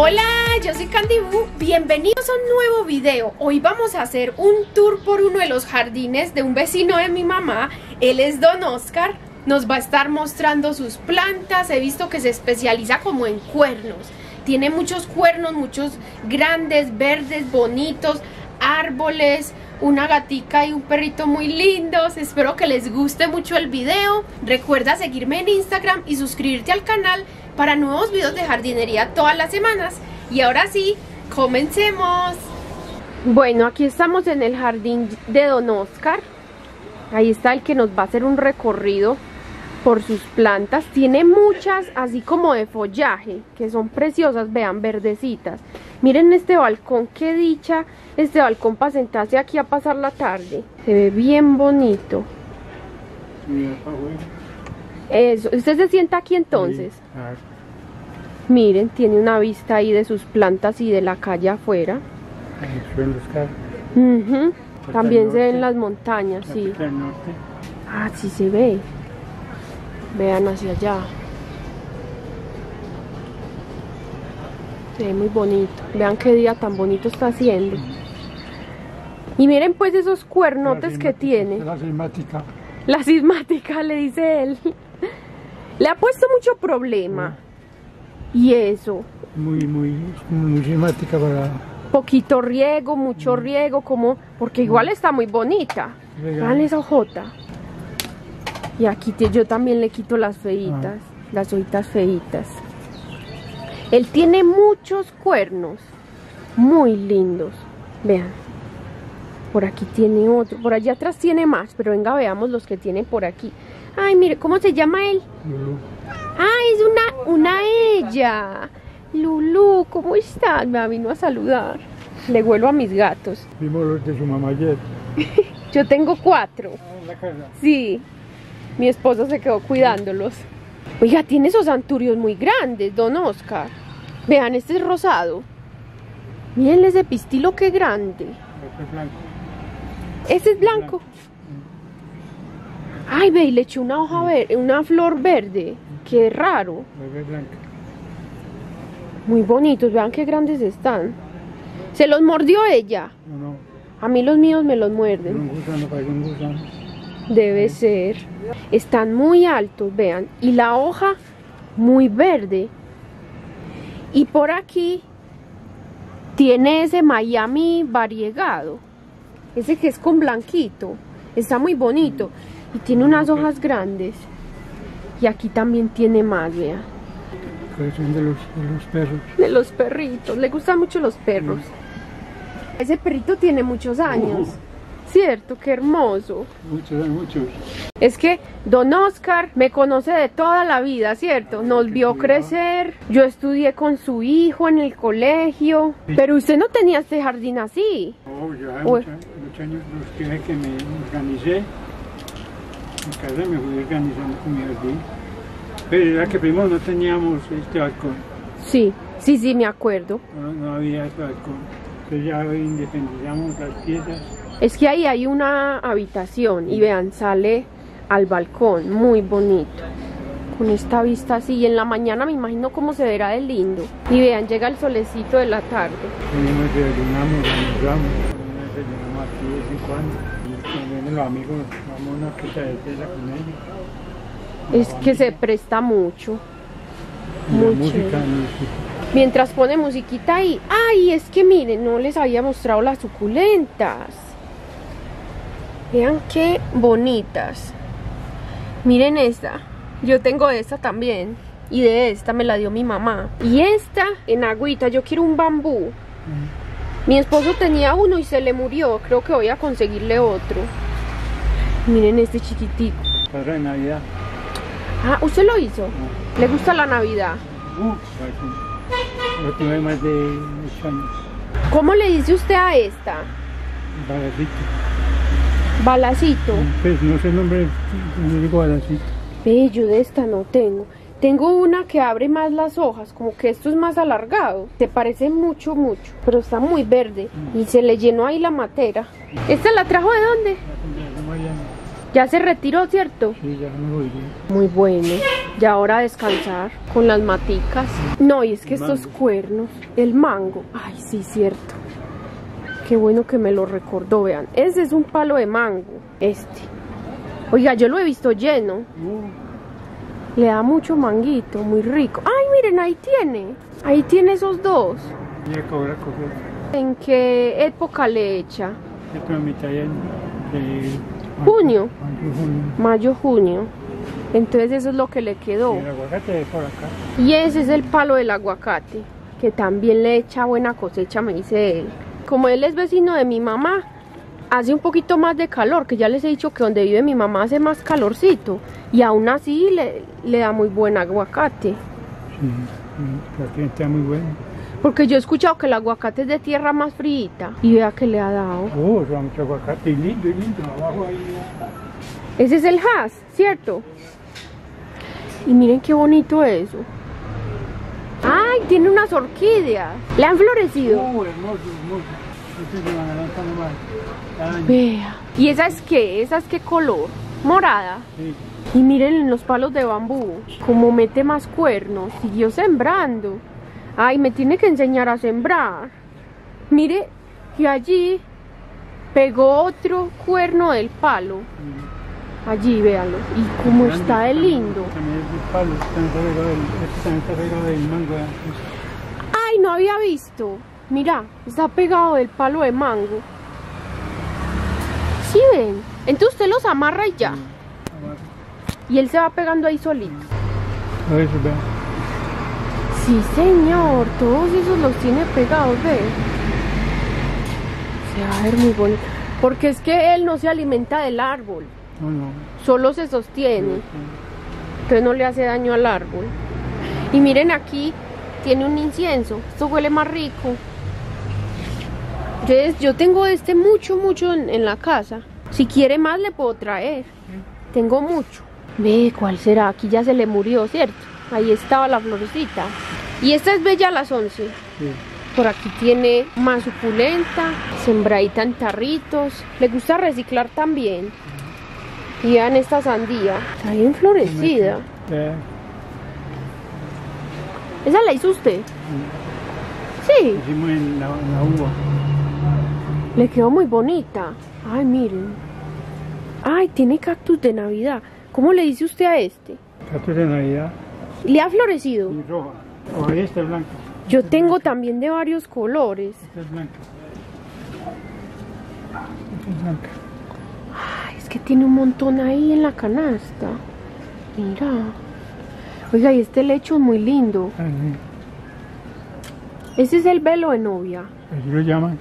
Hola, yo soy Candy. Bienvenidos a un nuevo video. Hoy vamos a hacer un tour por uno de los jardines de un vecino de mi mamá. Él es Don Oscar. Nos va a estar mostrando sus plantas. He visto que se especializa como en cuernos. Tiene muchos cuernos, muchos grandes, verdes, bonitos, árboles, una gatica y un perrito muy lindos. Espero que les guste mucho el video. Recuerda seguirme en Instagram y suscribirte al canal para nuevos videos de jardinería todas las semanas. Y ahora sí, comencemos. Bueno, aquí estamos en el jardín de Don Oscar. Ahí está el que nos va a hacer un recorrido por sus plantas. Tiene muchas así como de follaje, que son preciosas, vean, verdecitas. Miren este balcón, qué dicha este balcón para sentarse aquí a pasar la tarde. Se ve bien bonito. Eso, ¿usted se sienta aquí entonces? Miren, tiene una vista ahí de sus plantas y de la calle afuera. También se ven las montañas, sí. Ah, sí se ve. Vean hacia allá. Se ve muy bonito. Vean qué día tan bonito está haciendo. Y miren pues esos cuernotes que tiene. La sismática. La sismática, le dice él. Le ha puesto mucho problema. Y eso. Muy, muy, muy sismática para... Poquito riego, mucho riego, como... Porque igual está muy bonita. Vean esa hojota. Y aquí yo también le quito las feitas, ah. las hojitas feitas. Él tiene muchos cuernos, muy lindos. Vean, por aquí tiene otro, por allá atrás tiene más, pero venga, veamos los que tiene por aquí. Ay, mire, ¿cómo se llama él? Lulú. Ah, es una, una ella. Lulú, ¿cómo estás? Me vino a saludar. Le vuelvo a mis gatos. Vimos los de su mamá ayer. Yo tengo cuatro. Ah, sí. Mi esposo se quedó cuidándolos. Oiga, tiene esos anturios muy grandes, don Oscar. Vean, este es rosado. Miren ese pistilo, qué grande. Este es blanco. Ese es blanco. Ay, ve, y le echó una hoja verde, una flor verde. Qué raro. Muy bonitos, vean qué grandes están. ¿Se los mordió ella? No, no. A mí los míos me los muerden. Debe ser. Están muy altos, vean. Y la hoja muy verde. Y por aquí tiene ese Miami variegado. Ese que es con blanquito. Está muy bonito. Y tiene unas hojas grandes. Y aquí también tiene más, vean. De los, de los perros. De los perritos. Le gustan mucho los perros. Ese perrito tiene muchos años. Cierto, qué hermoso. Muchos, muchos. Es que Don Oscar me conoce de toda la vida, ¿cierto? Nos vio crecer, yo estudié con su hijo en el colegio, pero usted no tenía este jardín así. Oh, ya muchos, años los que me organicé, en casa me fui organizando con mi jardín. Pero era que primero no teníamos este balcón. Sí, sí, sí, me acuerdo. No, no había este balcón. Entonces ya independizamos las piezas es que ahí hay una habitación y vean, sale al balcón, muy bonito. Con esta vista así, y en la mañana me imagino cómo se verá de lindo. Y vean, llega el solecito de la tarde. Nos desayunamos, desayunamos, desayunamos aquí de vez en cuando. Y vienen los amigos, vamos a una cosa de tela con ellos. Es que se presta mucho. Mucho. Música, Mientras pone musiquita ahí. Ay, es que miren, no les había mostrado las suculentas. Vean qué bonitas. Miren esta. Yo tengo esta también. Y de esta me la dio mi mamá. Y esta en agüita. Yo quiero un bambú. Mi esposo tenía uno y se le murió. Creo que voy a conseguirle otro. Miren este chiquitito. Para de Navidad. Ah, ¿usted lo hizo? ¿Le gusta la Navidad? Uh, no tiene más de 8 años. ¿Cómo le dice usted a esta? Baladito. Balacito. Pues no sé el nombre, no digo balacito. Yo de esta no tengo. Tengo una que abre más las hojas, como que esto es más alargado. Te parece mucho, mucho, pero está muy verde. Y se le llenó ahí la matera. ¿Esta la trajo de dónde? Ya se retiró, ¿cierto? Sí, ya me voy. Muy bueno. Ya ahora descansar con las maticas. No, y es que estos cuernos, el mango. Ay, sí, cierto. Qué bueno que me lo recordó, vean. Ese es un palo de mango, este. Oiga, yo lo he visto lleno. Uh, Le da mucho manguito, muy rico. Ay, miren, ahí tiene. Ahí tiene esos dos. ya cobra coger. ¿En qué época le echa? Es mitad de, de Junio. mayo, junio. Entonces eso es lo que le quedó. Y el aguacate de por acá. Y ese es el palo del aguacate, que también le echa buena cosecha, me dice él. Como él es vecino de mi mamá, hace un poquito más de calor, que ya les he dicho que donde vive mi mamá hace más calorcito. Y aún así le, le da muy buen aguacate. Sí, sí, aquí está muy bueno. Porque yo he escuchado que el aguacate es de tierra más frita. Y vea que le ha dado. Oh, da mucho aguacate y lindo y lindo. Abajo ahí. Ese es el has, ¿cierto? Y miren qué bonito eso. ¡Ay! Tiene unas orquídeas. ¿Le han florecido? Oh, hermoso, hermoso. Vea. ¿Y esa es qué? ¿Esa es qué color? Morada. sí. Y miren los palos de bambú. Como mete más cuernos. Siguió sembrando. Ay, me tiene que enseñar a sembrar. Mire que allí pegó otro cuerno del palo. Allí, véanlo. Y cómo Grande, está de lindo. También es palo, está del, este también está regado del mango. Ay, no había visto. Mira, está pegado del palo de mango. ¿Sí ven? Entonces usted los amarra y ya. Y él se va pegando ahí solito. A eso, vean. Sí, señor. Todos esos los tiene pegados, ve. Se va a ver muy bonito. Porque es que él no se alimenta del árbol. No, no. Solo se sostiene. Entonces no le hace daño al árbol. Y miren aquí, tiene un incienso. Esto huele más rico. Entonces yo tengo este mucho, mucho en, en la casa. Si quiere más le puedo traer. Tengo mucho. Ve, ¿cuál será? Aquí ya se le murió, ¿cierto? Ahí estaba la florecita. Y esta es bella a las 11. Sí. Por aquí tiene más suculenta, sembradita en tarritos. Le gusta reciclar también. Y vean esta sandía. Está bien florecida. ¿Esa la hizo usted? Sí, Hicimos en la, en la uva. le quedó muy bonita. Ay, miren. Ay, tiene cactus de Navidad. ¿Cómo le dice usted a este? Cactus de Navidad ¿Le ha florecido? y roja. O está blanca. Yo tengo también de varios colores. Esta es blanca. Esta es blanca. Ay, es que tiene un montón ahí en la canasta. Mira. Oiga, y este lecho es muy lindo. Ah. Ese es el velo de novia. Así lo llaman.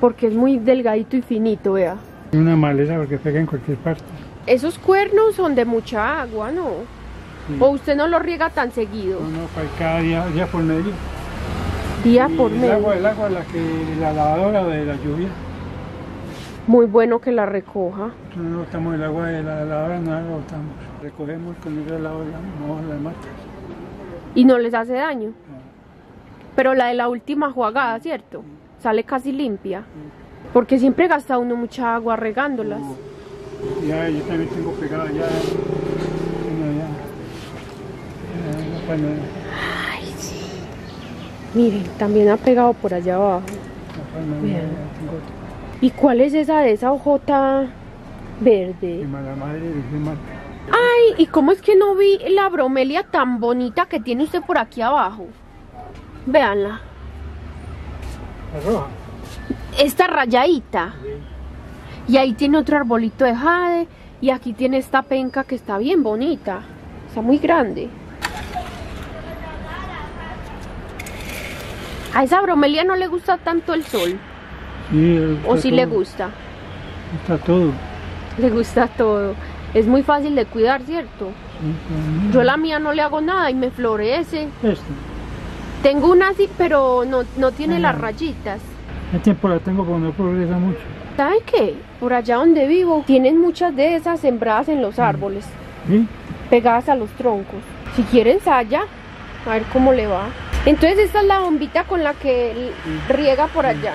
Porque es muy delgadito y finito, vea. Una maleza porque pega en cualquier parte. Esos cuernos son de mucha agua, ¿no? Sí. O usted no lo riega tan seguido. No, no, para cada día, día por medio. Día Y por el medio. agua, el agua, la, que, la lavadora de la lluvia. Muy bueno que la recoja. Nosotros no botamos el agua de la lavadora, no la botamos. Recogemos con el lado de la, no, las matas. Y no les hace daño. Pero la de la última jugada, ¿cierto? Sale casi limpia. Porque siempre gasta uno mucha agua regándolas. Ya, yo también tengo pegado ya. Tengo ya. La palmera, Miren, también ha pegado por allá abajo. ¿Y cuál es esa de esa hojota verde? De mala madre. Ay, ¿y cómo es que no vi la bromelia tan bonita que tiene usted por aquí abajo? Véanla. La roja. Esta rayadita. Y ahí tiene otro arbolito de jade. Y aquí tiene esta penca que está bien bonita. Está muy grande. A esa bromelia no le gusta tanto el sol. Sí, O si le todo, gusta. Está todo. Le gusta todo. Es muy fácil de cuidar, ¿cierto? Sí, Yo la mía no le hago nada y me florece. Esta. Tengo una así, pero no, no tiene Ah. las rayitas. El tiempo la tengo porque no progresa mucho. ¿Saben qué? Por allá donde vivo, tienen muchas de esas sembradas en los árboles, ¿Sí? pegadas a los troncos. Si quieren, saya, a ver cómo le va. Entonces, esta es la bombita con la que riega por allá.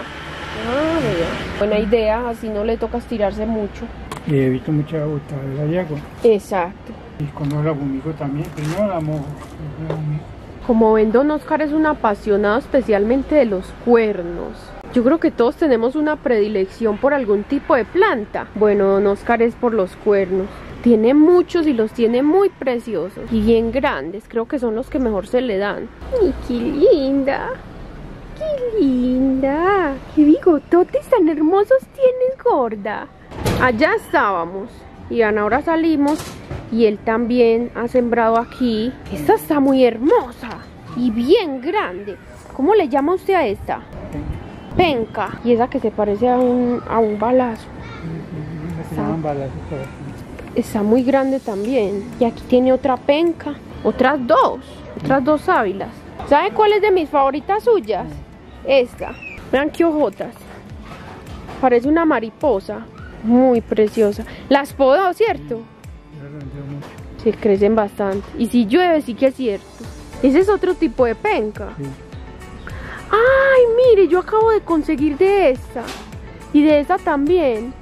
Ah. Buena idea, así no le toca estirarse mucho. Y he visto mucha botada de la yagua. Exacto. Y cuando la fumigo también, primero la mojo. después la fumigo. Como ven, Don Oscar es un apasionado especialmente de los cuernos. Yo creo que todos tenemos una predilección por algún tipo de planta. Bueno, Don Oscar es por los cuernos. Tiene muchos y los tiene muy preciosos y bien grandes. Creo que son los que mejor se le dan. ¡Ay, qué linda! ¡Qué linda! ¡Qué bigototes tan hermosos tienes, gorda! Allá estábamos y ahora salimos y él también ha sembrado aquí. Esta está muy hermosa y bien grande. ¿Cómo le llama usted a esta? Penca. Y esa que se parece a un, a un balazo. Se llaman balazos por aquí. Está muy grande también. Y aquí tiene otra penca. Otras dos. Otras dos ávilas. ¿Sabe cuál es de mis favoritas suyas? Esta. Vean qué ojotas. Parece una mariposa. Muy preciosa. Las podó, ¿cierto? Se crecen bastante. Y si llueve, sí que es cierto. Ese es otro tipo de penca. Sí. Ay, mire, yo acabo de conseguir de esta. Y de esa también.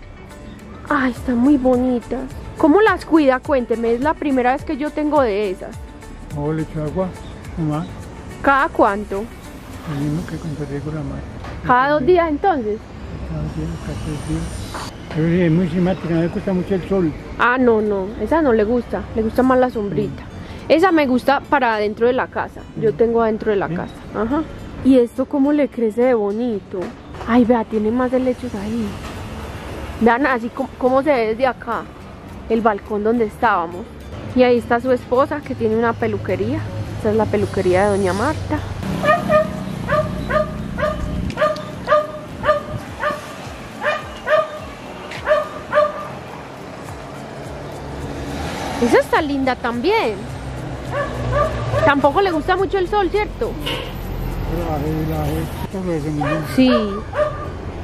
Ay, están muy bonitas. ¿Cómo las cuida? Cuénteme, es la primera vez que yo tengo de esas. Luego le echo agua, más, ¿Cada cuánto? lo mismo que con la madre. ¿Cada dos días entonces? Cada día, cada tres días. Pero es muy simática, no le gusta mucho el sol. Ah, no, no, esa no le gusta. Le gusta más la sombrita. Esa me gusta para adentro de la casa. Yo tengo adentro de la Sí. casa. Ajá. ¿Y esto cómo le crece de bonito? Ay, vea, tiene más helechos ahí. Vean así como, cómo se ve desde acá. El balcón donde estábamos. Y ahí está su esposa que tiene una peluquería. Esa es la peluquería de Doña Marta. Esa está linda también. Tampoco le gusta mucho el sol, ¿cierto? Sí.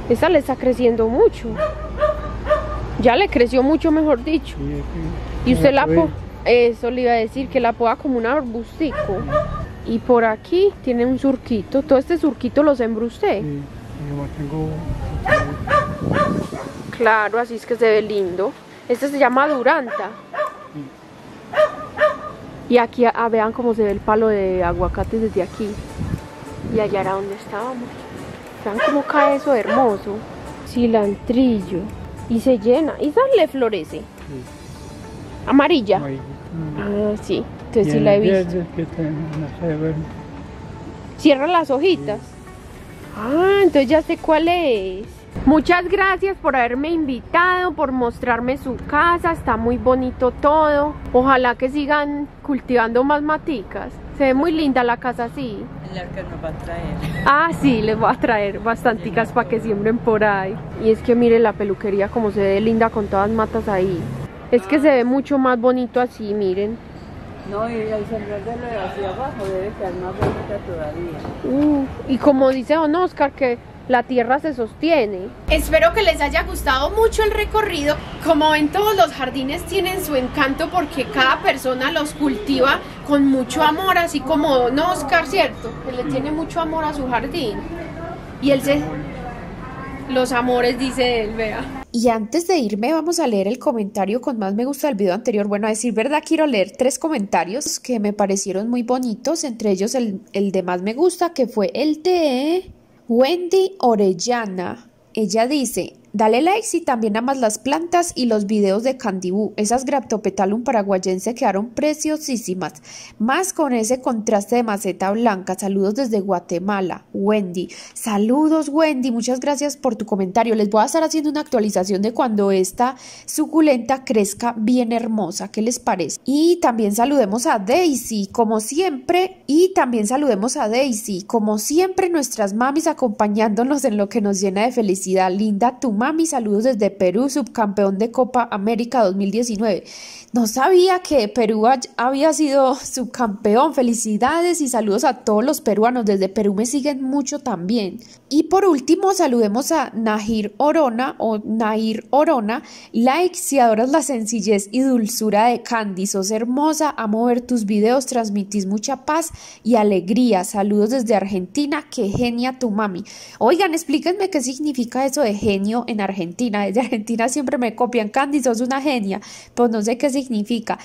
Esa le está creciendo mucho. Ya le creció mucho, mejor dicho. Sí, Y usted la po eso le iba a decir, que la poda como un arbustico. Y por aquí tiene un surquito. Todo este surquito lo sembró usted. Sí, tengo Claro, así es que se ve lindo. Este se llama Duranta. Y aquí ah, vean cómo se ve el palo de aguacate desde aquí. Y allá era donde estábamos. Vean cómo cae eso hermoso. Cilantrillo. Y se llena. Y esa le florece. Sí. Amarilla. Mm. Ah, sí. Entonces sí la he visto. Cierra las hojitas. Ah, entonces ya sé cuál es. Muchas gracias por haberme invitado, por mostrarme su casa. Está muy bonito todo. Ojalá que sigan cultivando más maticas. Se ve muy linda la casa así. La que nos va a traer. Ah, sí, les voy a traer bastanticas para que siembren por ahí. Y es que mire la peluquería como se ve linda con todas matas ahí. Es que se ve mucho más bonito así, miren. No, y al sembrar de lo de hacia abajo debe quedar más bonita todavía. Uh, y como dice Don Oscar, que la tierra se sostiene. Espero que les haya gustado mucho el recorrido. Como ven, todos los jardines tienen su encanto porque cada persona los cultiva con mucho amor, así como Don Oscar, ¿cierto? Que le tiene mucho amor a su jardín. Y él se... Los amores, dice él, vea. Y antes de irme vamos a leer el comentario con más me gusta del video anterior. Bueno, a decir verdad quiero leer tres comentarios que me parecieron muy bonitos, entre ellos el, el de más me gusta que fue el de Wendy Orellana. Ella dice, dale like si también amas las plantas y los videos de Candibú. Esas Graptopetalum paraguayense quedaron preciosísimas. Más con ese contraste de maceta blanca. Saludos desde Guatemala. Wendy. Saludos Wendy. Muchas gracias por tu comentario. Les voy a estar haciendo una actualización de cuando esta suculenta crezca bien hermosa. ¿Qué les parece? Y también saludemos a Daisy, como siempre. Y también saludemos a Daisy, como siempre nuestras mamis acompañándonos en lo que nos llena de felicidad. Linda, tu mami, saludos desde Perú, subcampeón de Copa América 2019. No sabía que Perú ha- había sido subcampeón. Felicidades y saludos a todos los peruanos. Desde Perú me siguen mucho también. Y por último, saludemos a Nahir Orona o Nair Orona. Like si adoras la sencillez y dulzura de Candy. Sos hermosa, amo ver tus videos, transmitís mucha paz y alegría. Saludos desde Argentina, que genia tu mami. Oigan, explíquenme qué significa eso de genio en Argentina. Desde Argentina siempre me copian. Candy, sos una genia. Pues no sé qué significa.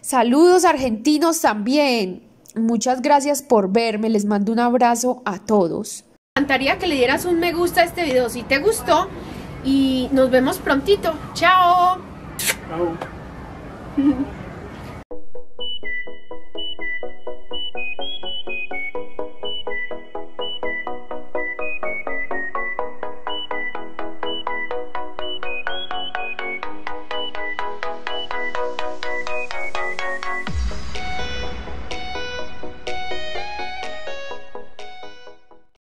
Saludos argentinos también. Muchas gracias por verme. Les mando un abrazo a todos. Me encantaría que le dieras un me gusta a este video si te gustó. Y nos vemos prontito. Chao. Chao.